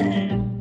嗯